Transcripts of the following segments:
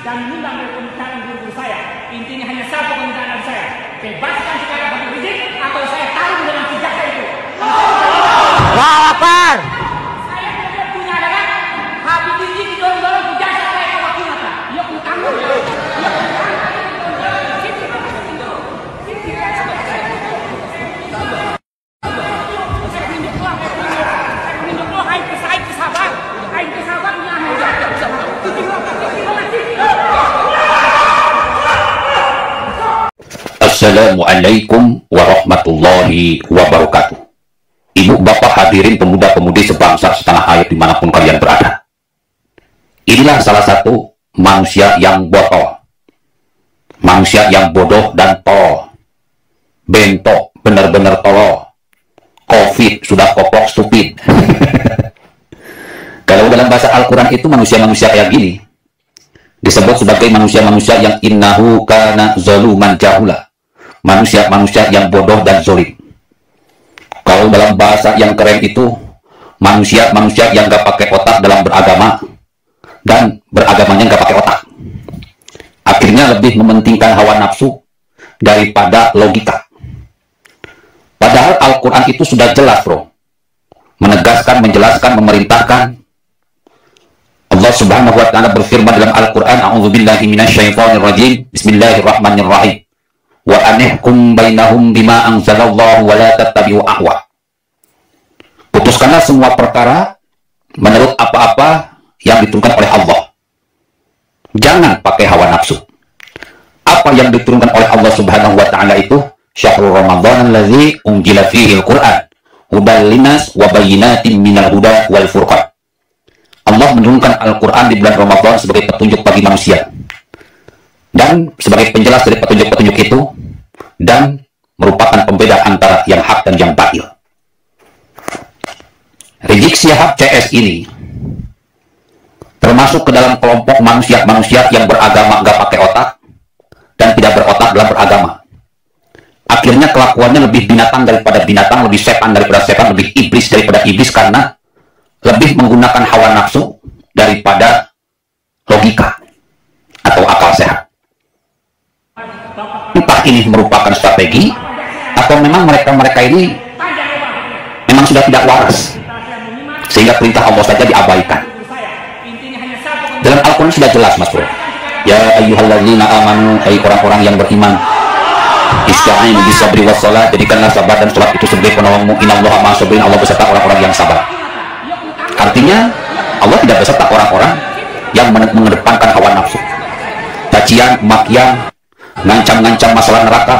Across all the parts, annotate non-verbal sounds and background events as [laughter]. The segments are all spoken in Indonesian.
dan menimbang dari pembicaraan guru-guru saya. Intinya hanya satu permintaan dari saya. Bebaskan sekarang Habib Rizik atau saya taruh dengan jaksa itu. Allahu Akbar. Assalamualaikum warahmatullahi wabarakatuh. Ibu bapak hadirin pemuda-pemudi sebangsa setanah air di mana pun kalian berada. Inilah salah satu manusia yang botol. Manusia yang bodoh dan tolol. Bentok, benar-benar tolol. Covid, sudah kopok, stupid. [laughs] Kalau dalam bahasa Al-Quran itu manusia-manusia kayak gini, disebut sebagai manusia-manusia yang innahu kana zaluman jahula. Manusia-manusia yang bodoh dan zolim. Kalau dalam bahasa yang keren itu, manusia-manusia yang gak pakai otak dalam beragama, dan beragamanya gak pakai otak. Akhirnya lebih mementingkan hawa nafsu daripada logika. Padahal Al-Quran itu sudah jelas bro. Menegaskan, menjelaskan, memerintahkan. Allah subhanahu wa ta'ala berfirman dalam Al-Quran, A'udzubillahi minasyaitonirrajim, Bismillahirrahmanirrahim. Wa anihkum bainahum bima anzalallahu wa la tattabi'u ahwa. Putuskanlah semua perkara menurut apa-apa yang diturunkan oleh Allah. Jangan pakai hawa nafsu. Apa yang diturunkan oleh Allah Subhanahu wa taala itu syahrul Ramadan allazi unzila fihi al-Qur'an hudal linas wa bayyinatin minal huda wal furqan. Allah menurunkan Al-Qur'an di bulan Ramadan sebagai petunjuk bagi manusia dan sebagai penjelas dari petunjuk-petunjuk itu dan merupakan pembeda antara yang hak dan yang batil. Rizik Syihab CS ini termasuk ke dalam kelompok manusia-manusia yang beragama gak pakai otak dan tidak berotak dalam beragama. Akhirnya kelakuannya lebih binatang daripada binatang, lebih setan daripada setan, lebih iblis daripada iblis karena lebih menggunakan hawa nafsu daripada logika Ini merupakan strategi atau memang mereka-mereka ini memang sudah tidak waras sehingga perintah Allah saja diabaikan. Dalam Al-Quran sudah jelas mas bro. Ya ayyuhalladzina amanu hai orang-orang yang beriman. Ista'in bisabri wassalat jadikanlah sabar dan sholat itu sebagai penolongmu. Innallaha ma'a sabirin Allah beserta orang-orang yang sabar. Artinya Allah tidak beserta orang-orang yang mengedepankan hawa nafsu. Cacian, makian, ngancam-ngancam masalah neraka.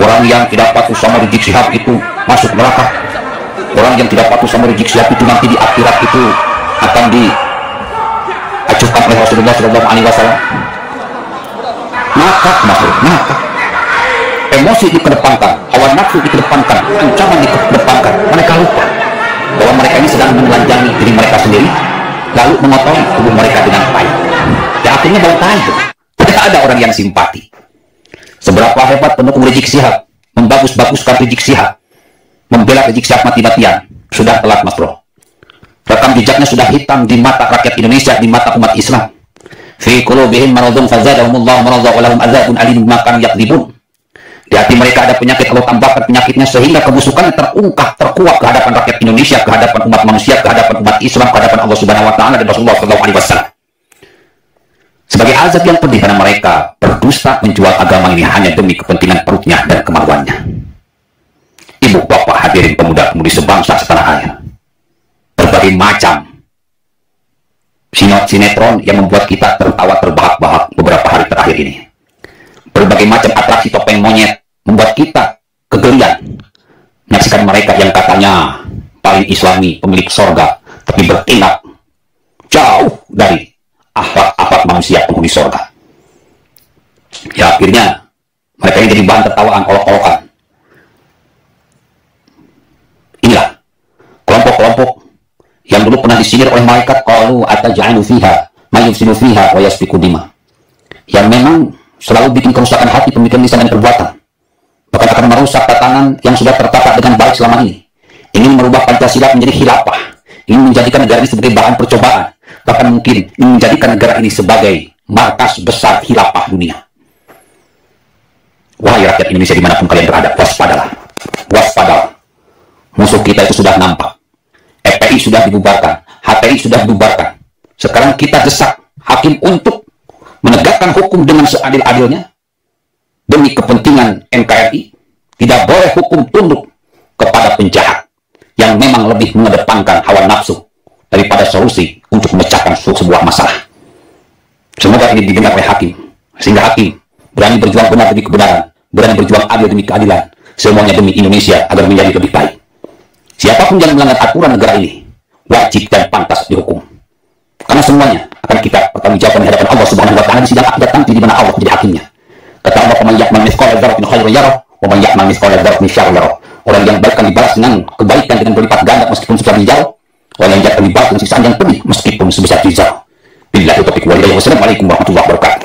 Orang yang tidak patuh sama Rizik Syihab itu masuk neraka. Orang yang tidak patuh sama Rizik Syihab itu nanti di akhirat itu akan diacuhkan oleh Rasulullah Shallallahu Alaihi Wasallam. Maka, maksud, maka emosi dikedepankan, hawa nafsu dikedepankan, ancaman dikedepankan. Mereka lupa bahwa mereka ini sedang menelanjangi diri mereka sendiri, lalu mengotori tubuh mereka dengan pahit. Dan akhirnya tai. Tidak ada orang yang simpati. Seberapa hebat pendukung Rizik Sihab, membagus-baguskan Rizik Sihab, membela Rizik Sihab mati-matian, sudah telat mas bro. Rekam jejaknya sudah hitam di mata rakyat Indonesia, di mata umat Islam. Fi maradun alim yakdzibun. Di hati mereka ada penyakit, kalau tambahkan penyakitnya sehingga kebusukannya terungkap, terkuak ke hadapan rakyat Indonesia, ke hadapan umat manusia, ke hadapan umat Islam, ke hadapan Allah Subhanahu wa taala dan Rasulullah sallallahu alaihi wasallam. Sebagai azab yang pedih karena mereka berdusta menjual agama ini hanya demi kepentingan perutnya dan kemaluannya. Ibu bapak hadirin pemuda-pemudi sebangsa setanah air. Berbagai macam sinetron yang membuat kita tertawa terbahak-bahak beberapa hari terakhir ini. Berbagai macam atraksi topeng monyet membuat kita kegelian menyaksikan mereka yang katanya paling islami, pemilik sorga, tapi bertindak jauh dari akhlak-akhlak manusia penghuni sorga. Ya akhirnya mereka ini jadi bahan tertawaan olok-olokan. Inilah kelompok-kelompok yang dulu pernah disindir oleh malaikat qalu ataj'alu fiha may yufsidu fiha wa yasfiku dima. Yang memang selalu bikin kerusakan hati pemikiran lisan dan perbuatan. bahkan akan merusak tatanan yang sudah tertata dengan baik selama ini. Ingin merubah Pancasila menjadi khilafah, ingin menjadikan negara ini sebagai bahan percobaan, bahkan mungkin menjadikan negara ini sebagai markas besar khilafah dunia. Wahai rakyat Indonesia di mana pun kalian berada, waspadalah. Waspadalah. Musuh kita itu sudah nampak. FPI sudah dibubarkan, HTI sudah dibubarkan. Sekarang kita desak hakim untuk menegakkan hukum dengan seadil-adilnya demi kepentingan NKRI. Tidak boleh hukum tunduk kepada penjahat yang memang lebih mengedepankan hawa nafsu daripada solusi untuk memecahkan sebuah masalah. Semoga ini didengar oleh hakim, sehingga hakim berani berjuang benar demi kebenaran, berani berjuang adil demi keadilan, semuanya demi Indonesia agar menjadi lebih baik. Siapa pun yang melanggar aturan negara ini, wajib dan pantas dihukum. Karena semuanya akan kita pertanggungjawabkan di hadapan Allah Subhanahu wa taala di sidang akhirat nanti di mana Allah menjadi hakimnya. Kata Allah, "Man ya'mal mithqala dzarratin khairan yarah, wa man ya'mal mithqala dzarratin syarran yarah." Orang yang baik akan dibalas dengan kebaikan dengan berlipat ganda meskipun sebesar hijau. Akan dibalas dengan siksaan yang pedih meskipun sebesar hijau. Billahi taufiq wal hidayah. Wassalamualaikum warahmatullahi wabarakatuh.